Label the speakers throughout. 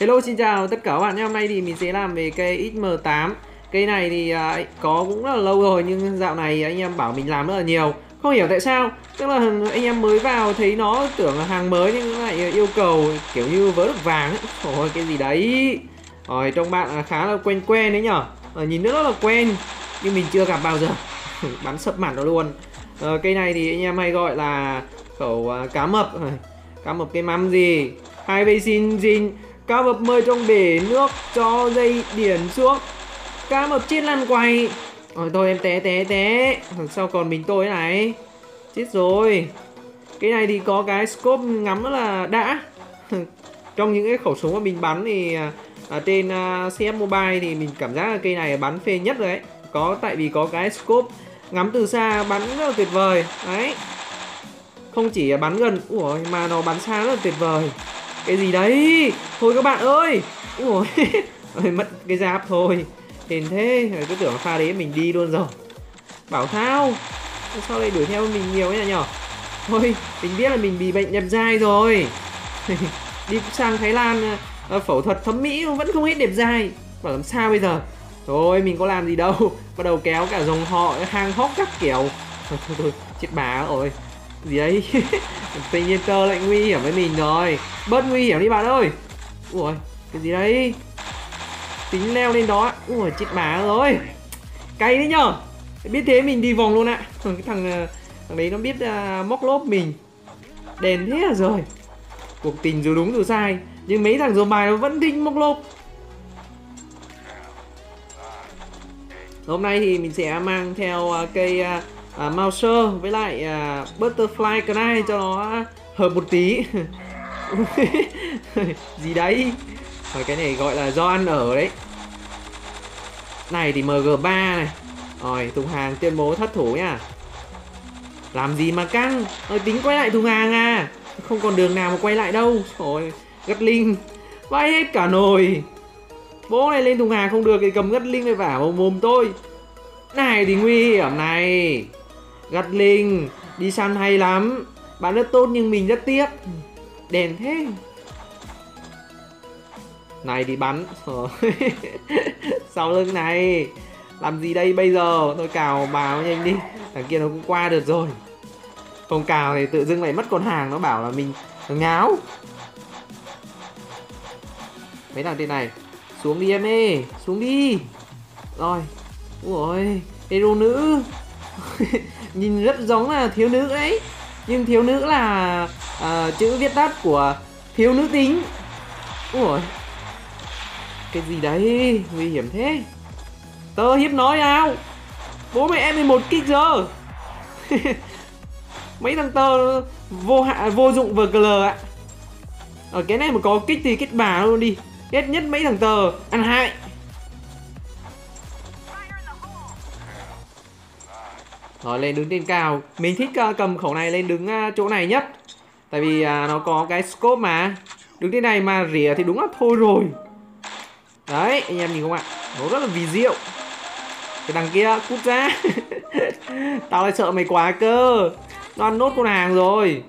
Speaker 1: Hello xin chào tất cả các bạn nhé. Hôm nay thì mình sẽ làm về cây XM8 Cây này thì à, có cũng rất là lâu rồi Nhưng dạo này anh em bảo mình làm rất là nhiều. Không hiểu tại sao. Tức là anh em mới vào thấy nó tưởng là hàng mới Nhưng lại yêu cầu kiểu như vớ được vàng ấy. Ôi cái gì đấy. Rồi trong bạn khá là quen quen đấy nhở. À, Nhìn rất là quen Nhưng mình chưa gặp bao giờ. Bắn sập mặt nó luôn. Ờ, à, Cây này thì anh em hay gọi là khẩu à, cá mập. Ờ, cá mập cây mắm gì? Hai bay xin xin. Cá mập mơi trong bể nước cho dây điển xuống. Cá mập chết lăn quay. Rồi thôi em té té té. Sao còn mình tôi này. Chết rồi. Cái này thì có cái scope ngắm rất là đã. Trong những cái khẩu súng mà mình bắn thì ở trên uh, Mobile thì mình cảm giác là cây này bắn phê nhất rồi đấy. Có tại vì có cái scope ngắm từ xa bắn rất là tuyệt vời. Đấy. Không chỉ bắn gần Ủa mà nó bắn xa rất là tuyệt vời cái gì đấy? Thôi các bạn ơi. Ui ôi. Mất cái giáp thôi. Hèn thế. Cứ tưởng pha đấy mình đi luôn rồi. Bảo thao sao lại đuổi theo mình nhiều ấy nhở? Thôi mình biết là mình bị bệnh đẹp dai rồi. Đi sang thái lan ờ, ờ, phẫu thuật thẩm mỹ vẫn không hết đẹp dai. Bảo làm sao bây giờ? Thôi mình có làm gì đâu. Bắt đầu kéo cả dòng họ hang hóc các kiểu. Thôi thôi, thôi chết bà rồi gì đấy tự nhiên cơ lại nguy hiểm với mình rồi. Bớt nguy hiểm đi bạn ơi. Ui cái gì đấy? Tính leo lên đó. Ui chết má rồi. Cay đấy nhở biết thế mình đi vòng luôn ạ. Cái thằng ờ, thằng đấy nó biết uh, móc lốp mình. Đèn thế là rồi. Cuộc tình dù đúng dù sai nhưng mấy thằng dồn bài nó vẫn thích móc lốp. Hôm nay thì mình sẽ mang theo uh, cây uh, à, Mouser với lại à, Butterfly Knight cho nó hợp một tí. Gì đấy? Rồi cái này gọi là do ăn ở đấy. Này thì MG3 này. Rồi thùng hàng tuyên bố thất thủ nhá. Làm gì mà căng? Rồi tính quay lại thùng hàng à? Không còn đường nào mà quay lại đâu. Rồi gắt linh. Vãi hết cả nồi. Bố này lên thùng hàng không được thì cầm gắt linh này vả vào mồm tôi. Này thì nguy hiểm này. Gatling Đi săn hay lắm. Bạn rất tốt nhưng mình rất tiếc. Đèn thế. Này thì bắn. Sau lưng này. Làm gì đây bây giờ? Tôi cào vào nhanh đi. Thằng kia nó cũng qua được rồi. Không cào thì tự dưng lại mất con hàng. Nó bảo là mình ngáo Mấy thằng tên này. Xuống đi em ơi. Xuống đi. Rồi. Ui Hero nữ nhìn rất giống là thiếu nữ đấy nhưng thiếu nữ là uh, chữ viết tắt của thiếu nữ tính. Ủa cái gì đấy nguy hiểm thế. Tơ hiếp nói nào. Bố mẹ em 11 kích giờ. Mấy thằng tơ vô hạ vô dụng vờ cờ ạ. Ở cái này mà có kích thì kích bà luôn đi. Ghét nhất mấy thằng tờ ăn hại. Rồi lên đứng trên cao. Mình thích uh, cầm khẩu này lên đứng uh, chỗ này nhất. Tại vì uh, nó có cái scope mà. Đứng trên này mà rỉa thì đúng là thôi rồi. Đấy anh em nhìn không ạ? Nó rất là vì diệu. Cái đằng kia cút ra. Tao lại sợ mày quá cơ. Nó ăn nốt con hàng rồi.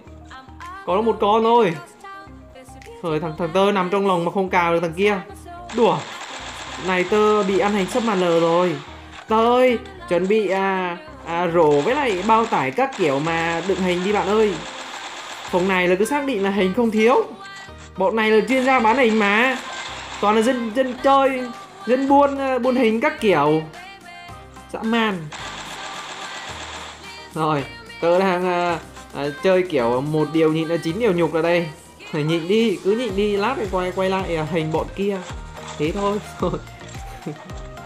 Speaker 1: Có nó một con thôi. Trời thằng, thằng tơ nằm trong lòng mà không cào được thằng kia. Đùa. Này tơ bị ăn hành sấp màn lờ rồi. Tơ ơi chuẩn bị à, à, rổ với lại bao tải các kiểu mà đựng hình đi bạn ơi. Phòng này là cứ xác định là hình không thiếu. Bọn này là chuyên gia bán hình mà. Toàn là dân dân chơi dân buôn à, buôn hình các kiểu. Dã man. Rồi tớ đang à, à, chơi kiểu một điều nhịn là chín điều nhục ở đây. Phải nhịn đi cứ nhịn đi lát thì quay quay lại à, hình bọn kia. Thế thôi.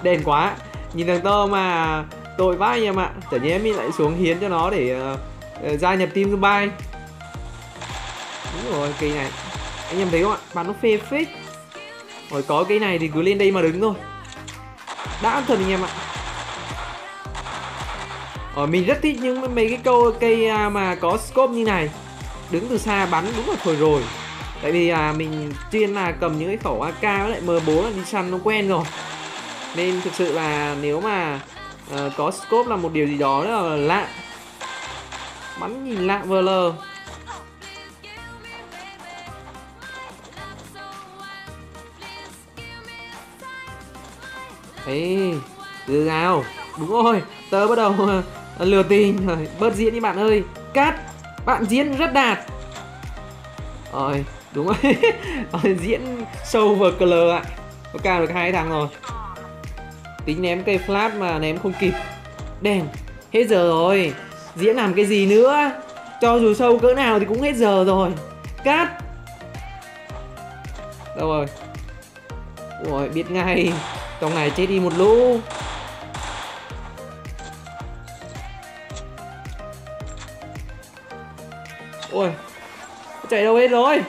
Speaker 1: Đền quá nhìn thằng tơ mà. Tội vãi anh em ạ. Chả nhẽ mình lại xuống hiến cho nó để uh, gia nhập team Dubai. Đúng rồi cây này. Anh em thấy không ạ? Bắn nó phê phết. Rồi có cây này thì cứ lên đây mà đứng thôi. Đã thật anh em ạ. Ở mình rất thích những mấy cái câu cây à, mà có scope như này. Đứng từ xa bắn đúng là thôi rồi. Tại vì à, mình chuyên là cầm những cái khẩu AK với lại M4 là đi săn nó quen rồi nên thực sự là nếu mà uh, có scope là một điều gì đó rất là lạ. Bắn nhìn lạ vờ lờ. ấy từ nào. Đúng rồi tớ bắt đầu ờ, lừa tình. Rồi bớt diễn đi bạn ơi. Cắt bạn diễn rất đạt. Rồi đúng rồi. Rồi diễn sâu vừa cờ ạ. Có cao được hai thằng rồi tính ném cây flash mà ném không kịp. Đèn hết giờ rồi. Diễn làm cái gì nữa? Cho dù sâu cỡ nào thì cũng hết giờ rồi. Cắt. Đâu rồi? Ui, biết ngay. Trong này chết đi một lũ. Ôi chạy đâu hết rồi?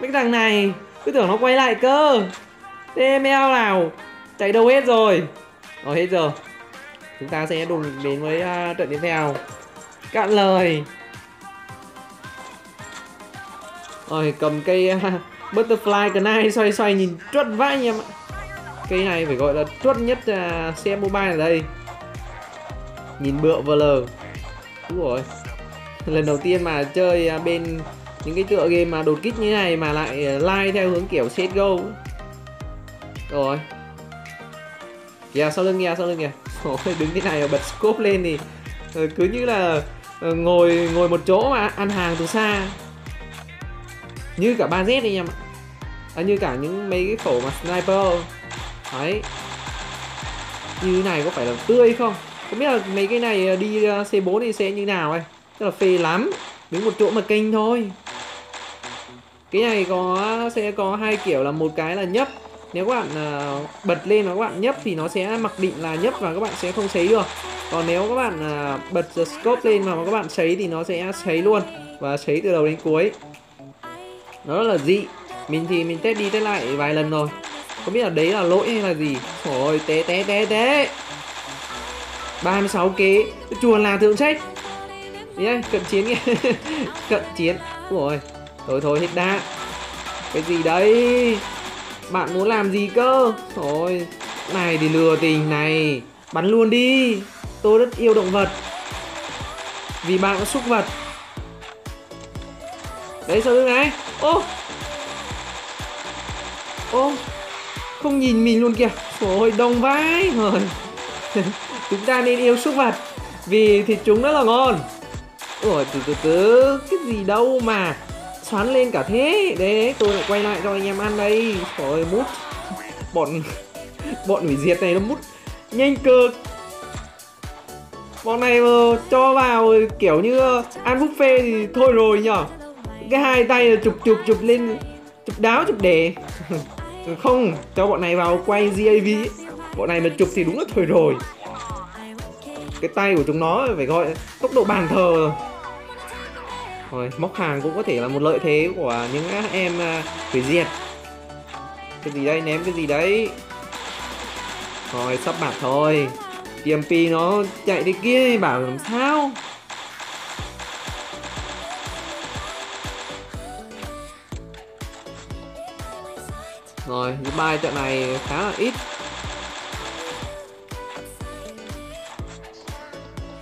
Speaker 1: Mấy thằng này cứ tưởng nó quay lại cơ. Thế mèo nào? Chạy đâu hết rồi? Rồi hết giờ chúng ta sẽ đùng đến với uh, trận tiếp theo. Cạn lời. Rồi cầm cây uh, butterfly knife xoay xoay nhìn chuất vãi anh em ạ. Cây này phải gọi là chuất nhất uh, xe mobile ở đây. Nhìn bựa vờ lờ. Đúng rồi. Lần đầu tiên mà chơi uh, bên những cái tựa game mà đột kích như này mà lại like theo hướng kiểu set go rồi yeah, sau lưng kìa sau lưng kìa Ôi, đứng thế này mà bật scope lên thì ờ, cứ như là ờ, ngồi ngồi một chỗ mà ăn hàng từ xa. Như cả 3Z đi em ạ. À, như cả những mấy cái khẩu mà sniper. Đấy. Như này có phải là tươi không? Không biết là mấy cái này ờ, đi C4 thì sẽ như nào đây tức là phê lắm. Đứng một chỗ mà kênh thôi. Cái này có sẽ có hai kiểu là một cái là nhấp nếu các bạn uh, bật lên và các bạn nhấp thì nó sẽ mặc định là nhấp và các bạn sẽ không sấy được. Còn nếu các bạn uh, bật scope lên mà các bạn sấy thì nó sẽ sấy luôn và sấy từ đầu đến cuối. Nó là dị. Mình thì mình test đi test lại vài lần rồi. Không biết là đấy là lỗi hay là gì. Ôi té té té té. 36 kế. Chuồn là thượng trách đi đây cận chiến kìa cận chiến. Ôi thôi thôi hết đá. Cái gì đấy? Bạn muốn làm gì cơ? Thôi, này thì lừa tình này. Bắn luôn đi. Tôi rất yêu động vật. Vì bạn có xúc vật. Đấy, sao lưng này? Ô! Ô! Không nhìn mình luôn kìa. Ôi đông vãi. Rồi. Chúng ta nên yêu xúc vật. Vì thịt chúng rất là ngon. Ôi, từ từ từ. Cái gì đâu mà xoắn lên cả thế. Đấy, đấy tôi lại quay lại cho anh em ăn đây. Trời mút. Bọn bọn hủy diệt này nó mút nhanh cực bọn này mà cho vào kiểu như ờ, ăn buffet thì thôi rồi nhở. Cái hai tay là chụp chụp chụp lên chụp đáo chụp để không cho bọn này vào quay GAV bọn này mà chụp thì đúng là thôi rồi. Cái tay của chúng nó phải gọi tốc độ bàn thờ. rồi rồi móc hàng cũng có thể là một lợi thế của những em à, hủy diệt. Cái gì đây? Ném cái gì đấy? Rồi sắp bạc thôi. TMP nó chạy đi kia bảo làm sao? Rồi, những bài trận này khá là ít.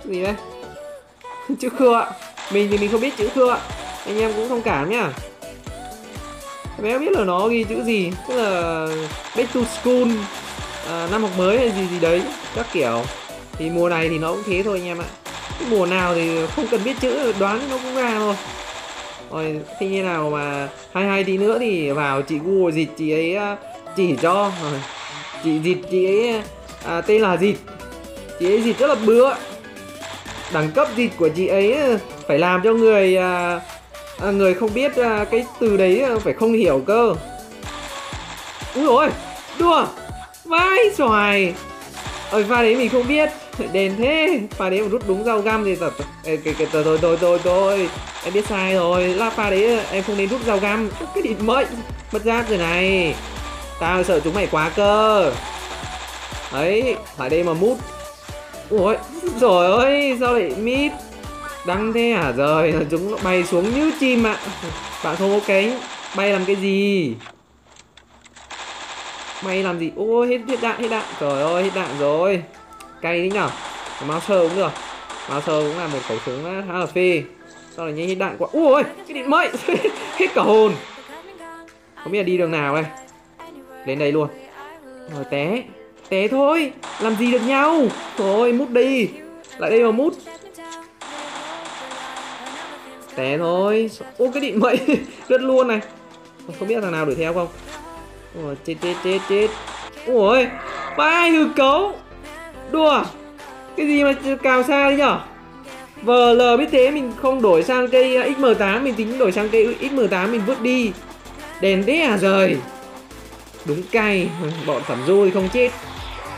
Speaker 1: Cái gì đây? chữ khưa mình thì mình không biết chữ thưa Anh em cũng thông cảm nhá. Bé biết là nó ghi chữ gì? Tức là Back to school à, Năm học mới hay gì gì đấy Các kiểu. Thì mùa này thì nó cũng thế thôi anh em ạ. Cái mùa nào thì không cần biết chữ đoán nó cũng ra thôi. Rồi khi như nào mà hay hay tí nữa thì vào chị Google dịch chị ấy à, chỉ cho. Rồi chị dịch chị ấy à, tên là dịch chị ấy dịch rất là bứa đẳng cấp dịch của chị ấy phải làm cho người à, à, người không biết à, cái từ đấy à, phải không hiểu cơ. Úi rồi đùa vai xoài. Ơi pha đấy mình không biết đền thế. Pha đấy mà rút đúng rau găm thì thật cái cái thôi thôi thôi thôi thôi em biết sai rồi. Là pha đấy em không nên rút rau găm. Cái địt mới mất giác rồi này. Tao sợ chúng mày quá cơ. Ấy phải đây mà mút. Ôi trời ơi sao lại mít? Đăng thế hả? Rồi chúng bay xuống như chim ạ. Bạn không có cánh bay làm cái gì? Bay làm gì? Ôi hết hết đạn hết đạn. Trời ơi hết đạn rồi. Cay thế nhở? Sơ cũng được. Sơ cũng là một khẩu súng khá là phê. Sao lại nhanh hết đạn quá? Ôi, cái điện mây hết cả hồn. Không biết là đi đường nào đây? Đến đây luôn. Rồi té. Té thôi Làm gì được nhau? Thôi mút đi. Lại đây mà mút. Té thôi. Ô cái định mệnh, Rất luôn này. Không biết thằng nào đuổi theo không? Ôi chết chết chết chết. Ôi Vai hư cấu? Đùa. Cái gì mà cào xa đấy nhở? VL biết thế mình không đổi sang cây XM8 Mình tính đổi sang cây XM8 mình vứt đi. Đèn thế à rời Đúng cay. Bọn phản du không chết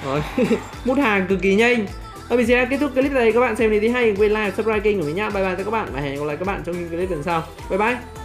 Speaker 1: Rồi, Mút hàng cực kỳ nhanh. Ở mình sẽ kết thúc clip này các bạn xem thì thấy hay, quên like subscribe kênh của mình nhá. Bye bye các bạn. Và hẹn gặp lại các bạn trong những clip lần sau. Bye bye.